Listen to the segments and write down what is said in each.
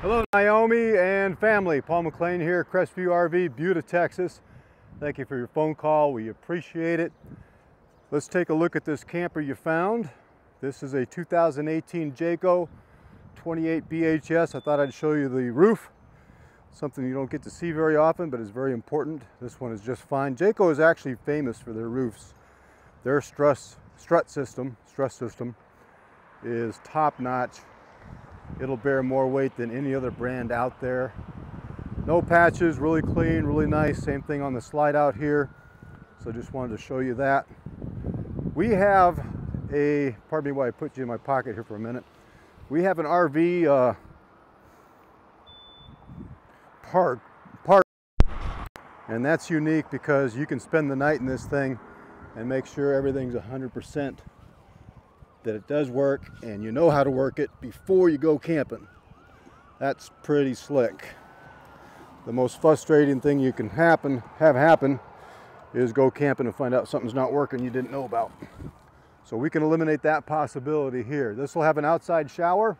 Hello Naomi and family. Paul McLean here, Crestview RV, Buda, Texas. Thank you for your phone call. We appreciate it. Let's take a look at this camper you found. This is a 2018 Jayco 28 BHS. I thought I'd show you the roof. Something you don't get to see very often, but is very important. This one is just fine. Jayco is actually famous for their roofs. Their strut, strut system, strut system is top notch. It'll bear more weight than any other brand out there. No patches, really clean, really nice. Same thing on the slide out here. So just wanted to show you that. We have a, pardon me while I put you in my pocket here for a minute. We have an RV uh, park, park, and that's unique because you can spend the night in this thing and make sure everything's 100% that it does work and you know how to work it before you go camping. That's pretty slick. The most frustrating thing you can happen, have happen is go camping and find out something's not working you didn't know about. So we can eliminate that possibility here. This will have an outside shower.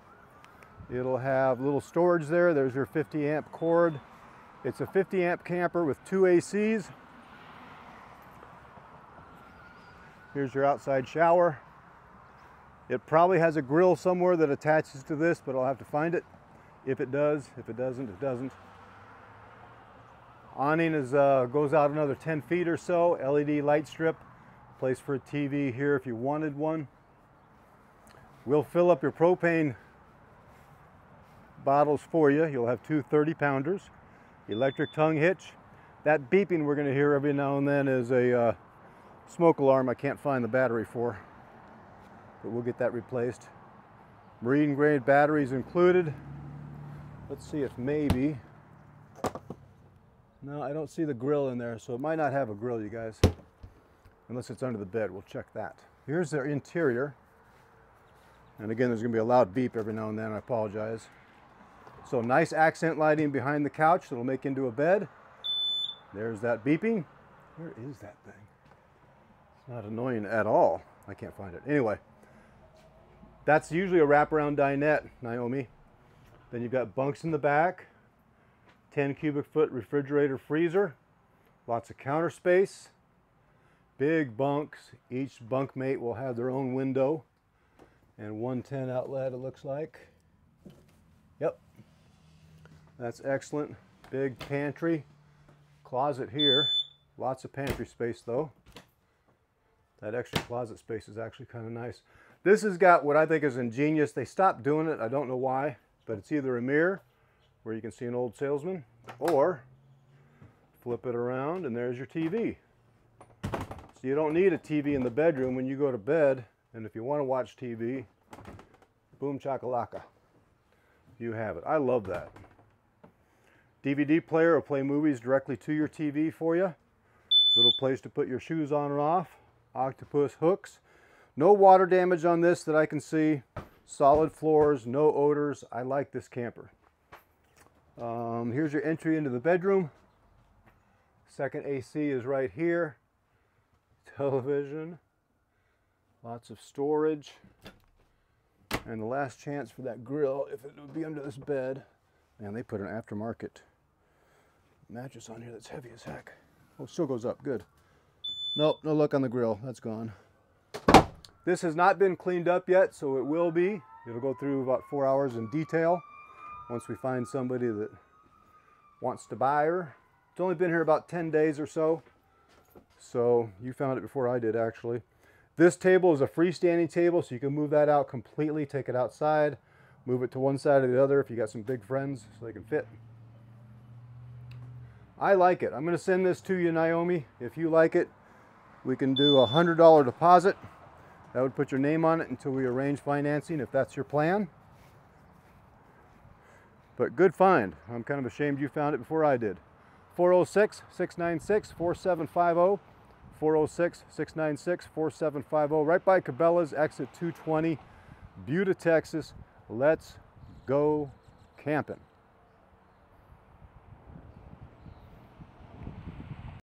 It'll have little storage there. There's your 50 amp cord. It's a 50 amp camper with two ACs. Here's your outside shower. It probably has a grill somewhere that attaches to this, but I'll have to find it. If it does, if it doesn't, it doesn't. Awning is, uh, goes out another 10 feet or so. LED light strip. Place for a TV here if you wanted one. We'll fill up your propane bottles for you. You'll have two 30 pounders. Electric tongue hitch. That beeping we're going to hear every now and then is a uh, smoke alarm I can't find the battery for but we'll get that replaced. Marine grade batteries included. Let's see if maybe, no, I don't see the grill in there, so it might not have a grill, you guys. Unless it's under the bed, we'll check that. Here's their interior. And again, there's gonna be a loud beep every now and then, I apologize. So nice accent lighting behind the couch that'll make into a bed. There's that beeping. Where is that thing? It's not annoying at all. I can't find it. Anyway, that's usually a wraparound dinette, Naomi. Then you've got bunks in the back, 10 cubic foot refrigerator freezer, lots of counter space, big bunks. Each bunkmate will have their own window and 110 outlet it looks like. Yep, that's excellent. Big pantry, closet here. Lots of pantry space though. That extra closet space is actually kind of nice. This has got what I think is ingenious. They stopped doing it. I don't know why, but it's either a mirror where you can see an old salesman or flip it around and there's your TV. So you don't need a TV in the bedroom when you go to bed. And if you want to watch TV, boom chakalaka, you have it. I love that. DVD player will play movies directly to your TV for you. Little place to put your shoes on and off. Octopus hooks. No water damage on this that I can see. Solid floors, no odors. I like this camper. Um, here's your entry into the bedroom. Second AC is right here. Television. Lots of storage. And the last chance for that grill, if it would be under this bed. Man, they put an aftermarket mattress on here that's heavy as heck. Oh, still goes up, good. Nope, no luck on the grill, that's gone. This has not been cleaned up yet, so it will be. It'll go through about four hours in detail once we find somebody that wants to buy her. It's only been here about 10 days or so. So you found it before I did actually. This table is a freestanding table, so you can move that out completely, take it outside, move it to one side or the other if you got some big friends so they can fit. I like it. I'm going to send this to you, Naomi. If you like it, we can do a $100 deposit. That would put your name on it until we arrange financing if that's your plan. But good find. I'm kind of ashamed you found it before I did. 406-696-4750. 406-696-4750. Right by Cabela's, exit 220, Buda, Texas. Let's go camping.